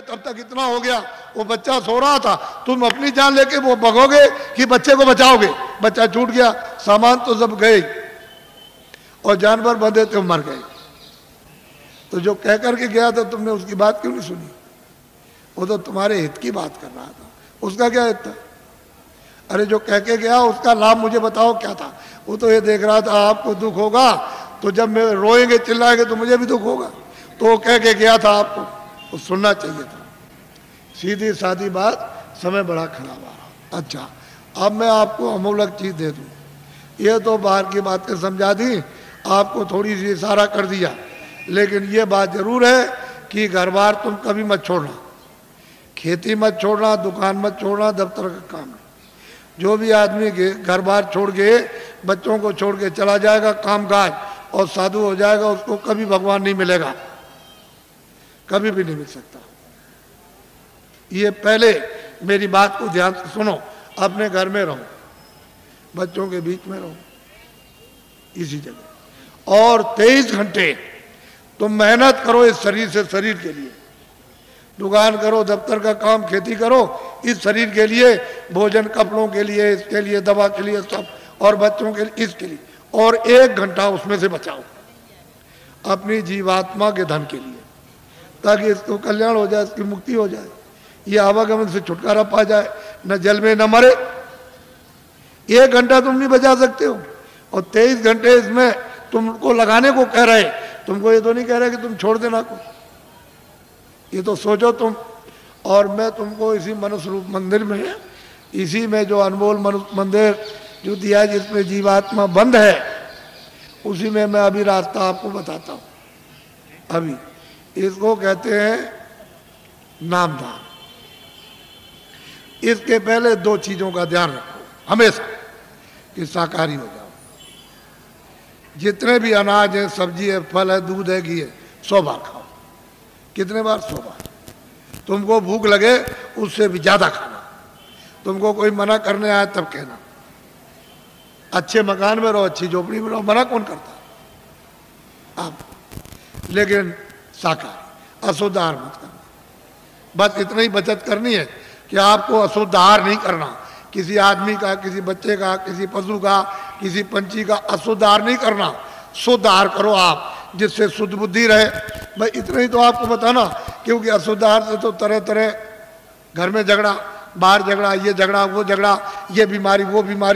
तब तक इतना हो गया। वो बच्चा सो रहा था। तुम अपनी जान लेके वो भगोगे कि बच्चे को बचाओगे। बच्चा छूट गया। सामान तो सब गए। और जानवर बंधे थे मर गए। तो जो कह करके गया था, तुमने उसकी बात क्यों नहीं सुनी? वो तो तुम्हारे हित की बात कर रहा था। उसका क्या हित था? अरे जो कह के गया, उसका लाभ मुझे बताओ क्या था? वो तो ये देख रहा था, आपको दुख होगा। तो जब मैं रोएँगे, चिल्लाएँगे तो मुझे भी दुख होगा। तो कह के गया था आपको। वो सुनना चाहिए था। सीधी सादी बात, समय बड़ा खराब आ रहा। अच्छा अब मैं आपको अमूलक चीज़ दे दूँ। ये तो बाहर की बातें समझा दी, आपको थोड़ी सी इशारा कर दिया। लेकिन ये बात ज़रूर है कि घर बार तुम कभी मत छोड़ना। खेती मत छोड़ना, दुकान मत छोड़ना, दफ्तर का काम। जो भी आदमी घर बार छोड़ के, बच्चों को छोड़ के चला जाएगा काम काज और साधु हो जाएगा, उसको कभी भगवान नहीं मिलेगा। कभी भी नहीं मिल सकता। ये पहले मेरी बात को ध्यान से सुनो, अपने घर में रहो, बच्चों के बीच में रहो, इसी जगह। और तेईस घंटे तुम मेहनत करो इस शरीर से, शरीर के लिए। दुकान करो, दफ्तर का काम, खेती करो, इस शरीर के लिए, भोजन कपड़ों के लिए, इसके लिए, दवा के लिए, सब, और बच्चों के लिए, इसके लिए। और एक घंटा उसमें से बचाओ। अपनी जीवात्मा के धन के लिए। ताकि इसको कल्याण हो जाए, इसकी मुक्ति हो जाए। ये आवागमन से छुटकारा पा जाए, न जल में न मरे। एक घंटा तुम नहीं बचा सकते हो। और तेईस घंटे इसमें तुमको लगाने को कह रहे तुमको ये तो नहीं कह रहे कि तुम छोड़ देना को ये तो सोचो तुम। और मैं तुमको इसी मनुष्य रूप मंदिर में, इसी में जो अनमोल मनुष्य मंदिर, जो दिया जिसमें जीवात्मा बंद है, उसी में मैं अभी रास्ता आपको बताता हूँ। अभी। इसको कहते हैं नामदान। इसके पहले दो चीज़ों का ध्यान रखो, हमेशा कि शाकाहारी हो जाओ। जितने भी अनाज है, सब्ज़ी है, फल है, दूध है, घी है, सौ बार खाओ। कितने बार? सौ बार। तुमको भूख लगे, उससे भी ज़्यादा खाना। तुमको कोई मना करने आए, तब कहना। अच्छे मकान में रहो, अच्छी झोपड़ी में रहो, मना कौन करता? आप। लेकिन शाकाहारी अशुद्ध मत करना बस इतना ही बचत करनी है कि आपको अशुद्ध नहीं करना। किसी आदमी का, किसी बच्चे का, किसी पशु का, किसी पंछी का अशुद्ध नहीं करना। आहार करो आप, जिससे शुद्ध बुद्धि रहे। भाई इतना ही तो आपको बताना, क्योंकि अशुद्ध से तो तरह तरह घर में झगड़ा, बाहर झगड़ा, ये झगड़ा, वो झगड़ा, ये बीमारी, वो बीमारी।